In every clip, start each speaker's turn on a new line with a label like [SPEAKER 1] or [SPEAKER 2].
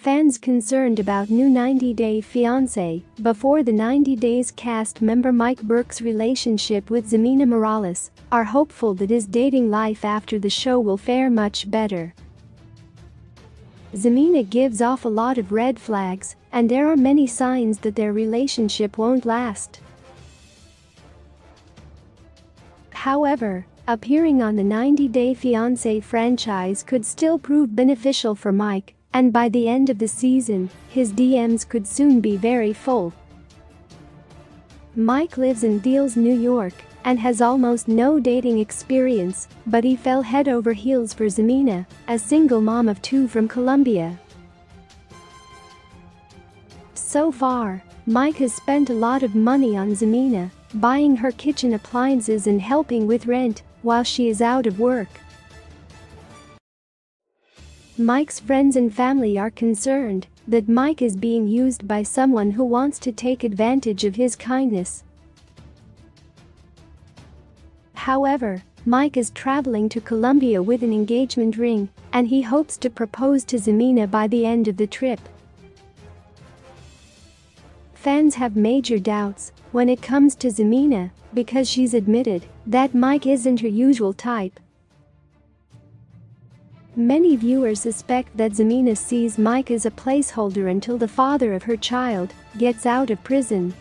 [SPEAKER 1] Fans concerned about new 90 Day Fiancé before the 90 Days cast member Mike Berk's relationship with Ximena Morales are hopeful that his dating life after the show will fare much better. Ximena gives off a lot of red flags, and there are many signs that their relationship won't last. However, appearing on the 90 Day Fiancé franchise could still prove beneficial for Mike and by the end of the season, his DMs could soon be very full. Mike lives in Deals, New York, and has almost no dating experience, but he fell head over heels for Ximena, a single mom of two from Colombia. So far, Mike has spent a lot of money on Ximena, buying her kitchen appliances and helping with rent while she is out of work. Mike's friends and family are concerned that Mike is being used by someone who wants to take advantage of his kindness. However, Mike is traveling to Colombia with an engagement ring, and he hopes to propose to Ximena by the end of the trip. Fans have major doubts when it comes to Ximena because she's admitted that Mike isn't her usual type Many viewers suspect that Ximena sees Mike as a placeholder until the father of her child gets out of prison.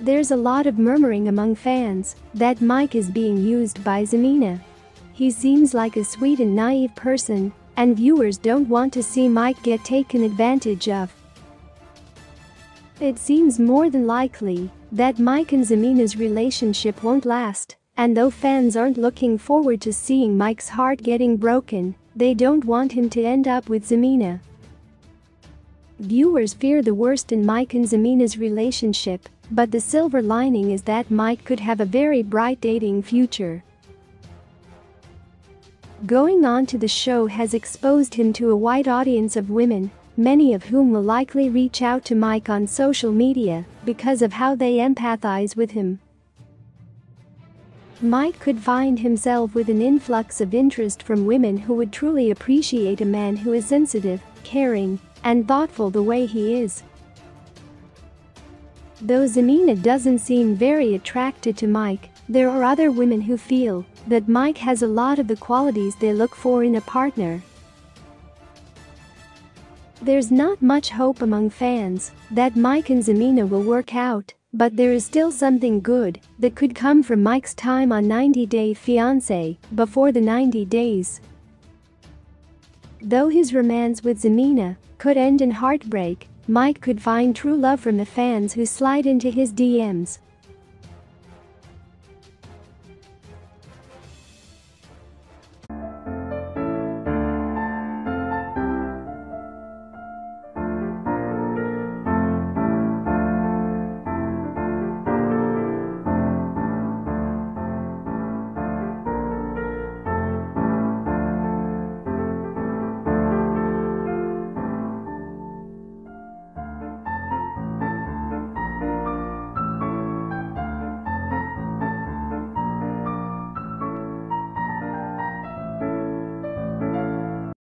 [SPEAKER 1] There's a lot of murmuring among fans that Mike is being used by Ximena. He seems like a sweet and naive person, and viewers don't want to see Mike get taken advantage of. It seems more than likely that Mike and Ximena's relationship won't last. And though fans aren't looking forward to seeing Mike's heart getting broken, they don't want him to end up with Ximena. Viewers fear the worst in Mike and Ximena's relationship, but the silver lining is that Mike could have a very bright dating future. Going on to the show has exposed him to a wide audience of women, many of whom will likely reach out to Mike on social media because of how they empathize with him. Mike could find himself with an influx of interest from women who would truly appreciate a man who is sensitive, caring, and thoughtful the way he is. Though Ximena doesn't seem very attracted to Mike, there are other women who feel that Mike has a lot of the qualities they look for in a partner. There's not much hope among fans that Mike and Ximena will work out, but there is still something good that could come from Mike's time on 90 Day Fiancé before the 90 days. Though his romance with Ximena could end in heartbreak, Mike could find true love from the fans who slide into his DMs